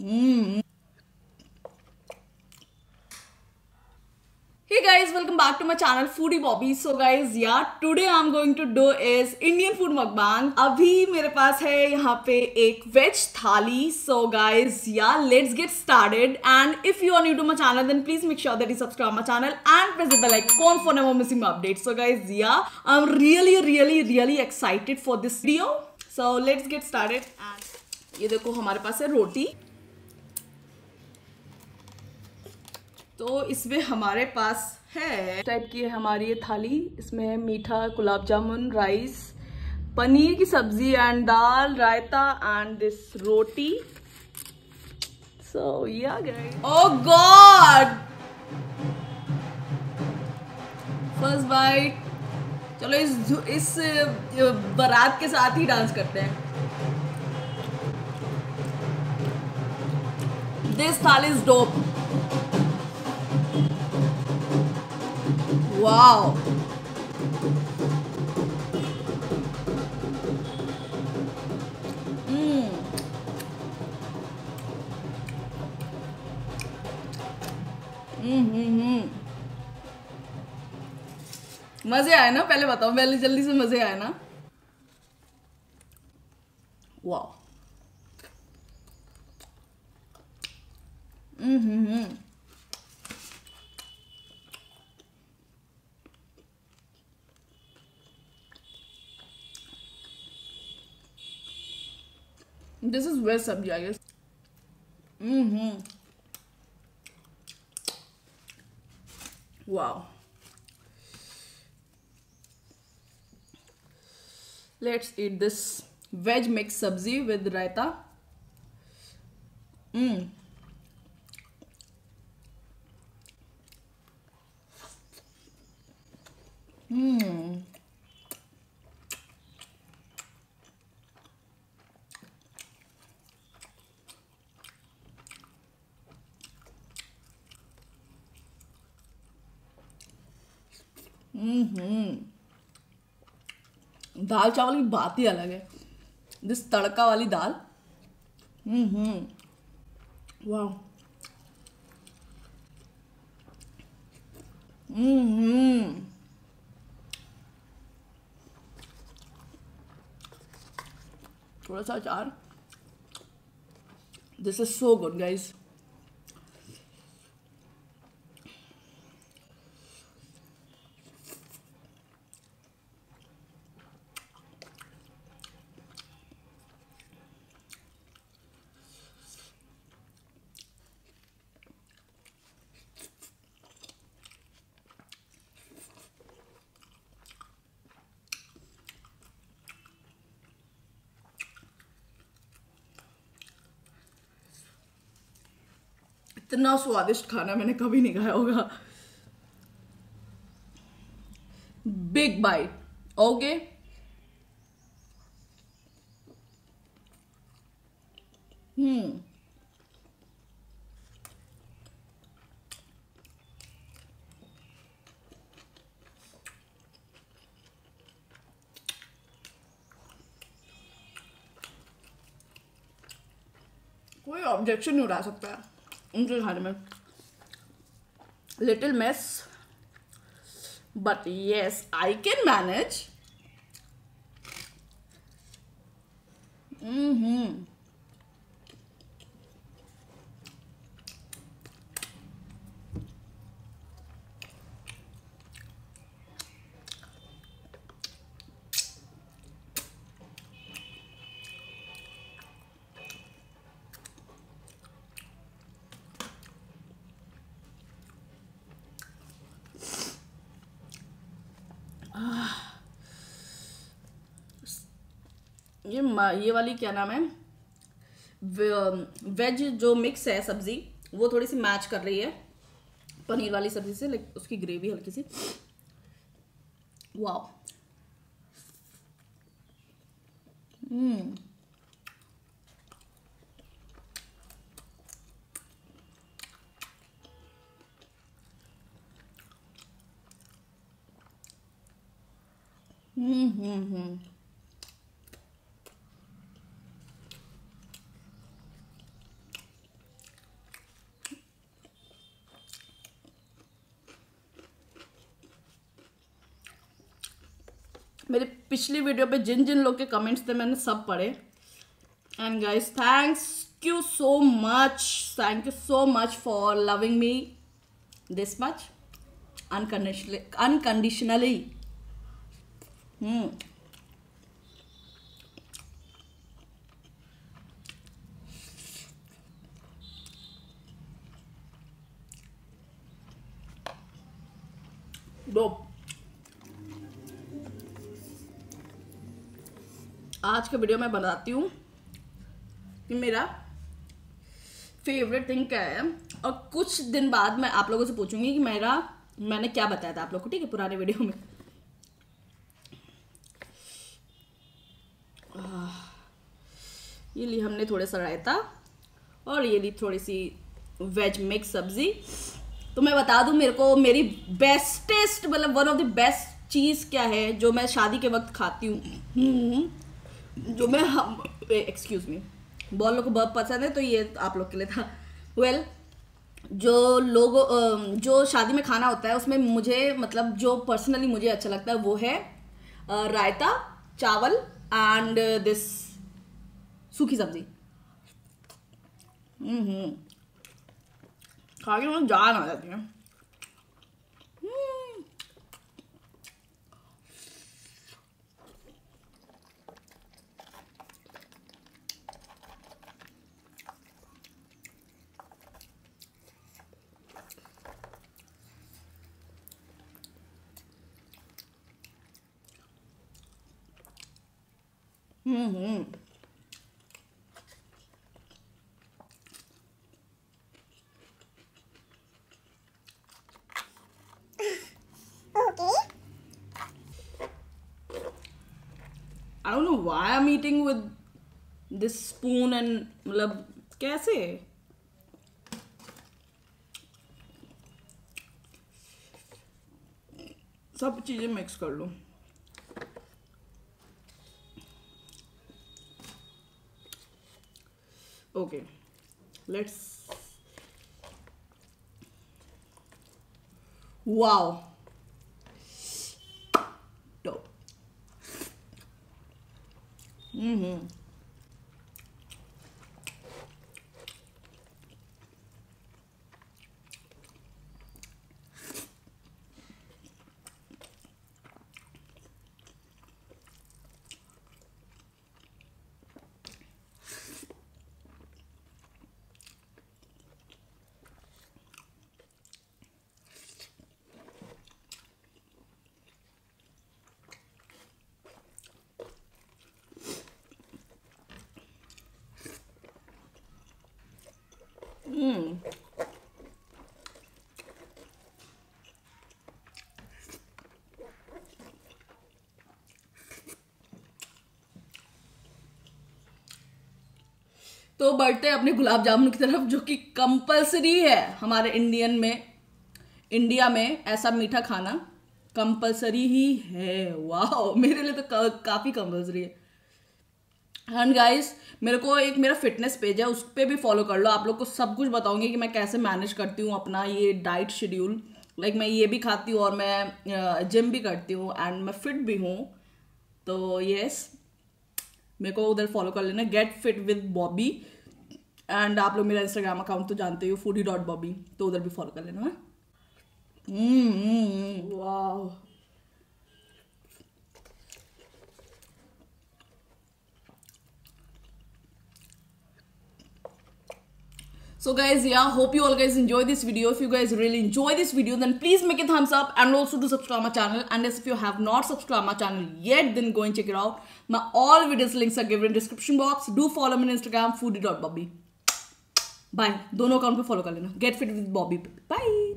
Mm. Hey guys, welcome back to my channel Foodie Bobby. So guys, yeah, today I'm going to do is Indian food mukbang. अभी मेरे पास है यहाँ पे एक veg थाली. So guys, yeah, let's get started. And if you are new to my channel, then please make sure that you subscribe my channel and press the bell icon for never missing my updates. So guys, yeah, I'm really, really, really excited for this video. So let's get started. And ये देखो हमारे पास है रोटी तो इसमें हमारे पास है type की है हमारी ये थाली इसमें है मीठा गुलाब जामुन राइस पनीर की सब्ज़ी and dal raita and this roti. So या ओ गॉड फ़र्स्ट बाइट चलो इस इस बारात के साथ ही डांस करते हैं। दिस थाल is dope Wow. Mm. Mm-hmm. मज़े आए ना पहले बताओ पहले जल्दी से मज़े आए ना This is where sabji, I guess. Mm-hmm. Wow. Let's eat this veg mix sabzi with raita. Mmm. Mmm. दाल चावल की बात ही अलग है। दिस तड़का वाली दाल। हम्म। वाह। हम्म। थोड़ा सा अचार। This is so good guys इतना स्वादिष्ट खाना मैंने कभी नहीं खाया होगा। बिग बाइट ओके हम्म कोई ऑब्जेक्शन नहीं उड़ा सकता। है उनके खाने में little mess but yes I can manage hmm ये ये वाली क्या नाम है? वेज जो मिक्स है सब्ज़ी, वो थोड़ी सी मैच कर रही है। पनीर वाली सब्ज़ी से लाइक उसकी ग्रेवी हल्की सी। वाह हम्म हम्म हम्म मेरे पिछली वीडियो पे जिन जिन लोग के कमेंट्स थे, मैंने सब पढ़े। And guys thanks you so much thank you so much for loving me this much unconditionally unconditionally आज के वीडियो में बताती हूँ कि मेरा फेवरेट थिंग क्या है। और कुछ दिन बाद मैं आप लोगों से पूछूँगी कि मेरा मैंने क्या बताया था आप लोग को ठीक है पुराने वीडियो में। ये ली हमने थोड़ा सा रायता और ये ली थोड़ी सी वेज मिक्स सब्ज़ी। तो मैं बता दूँ मेरे को मेरी बेस्टेस्ट मतलब वन ऑफ़ द बेस्ट चीज़ क्या है जो मैं शादी के वक्त खाती हूँ। हम्म, जो मैं हम एक्सक्यूज मी बहुत लोग को बहुत पसंद है तो ये आप लोग के लिए था। वेल well, जो लोग जो शादी में खाना होता है उसमें मुझे मतलब जो पर्सनली मुझे अच्छा लगता है वो है रायता चावल एंड दिस सूखी सब्ज़ी। हम्म खा के जान आ जाती है। हम्म हम्म I don't know why I'm eating with this spoon and मतलब कैसे सब चीज़ें मिक्स कर लो okay let's wow Mm-hmm. Mm. तो बढ़ते हैं अपने गुलाब जामुन की तरफ़ जो कि कंपलसरी है हमारे इंडियन में। इंडिया में ऐसा मीठा खाना कंपलसरी ही है। वाह मेरे लिए तो का, काफ़ी कंपलसरी है। एंड गाइस मेरे को एक मेरा फिटनेस पेज है उस पर भी फॉलो कर लो। आप लोग को सब कुछ बताऊँगी कि मैं कैसे मैनेज करती हूँ अपना ये डाइट शेड्यूल लाइक मैं ये भी खाती हूँ और मैं जिम भी करती हूँ एंड मैं फिट भी हूँ। तो यस मेरे को उधर फॉलो कर लेना get fit with Bobby and आप लोग मेरा इंस्टाग्राम अकाउंट तो जानते हो फूडी डॉट बॉबी तो उधर भी फॉलो कर लेना वाह So guys, yeah, hope you all guys enjoy this video. If you guys really enjoy this video, then please make a thumbs up and also do subscribe my channel. And if you have not subscribed my channel yet, then go and check it out. My all videos links are given in description box. Do follow me on Instagram, foodie.bobby. Bye. दोनों account पे follow कर लेना get fit with Bobby bye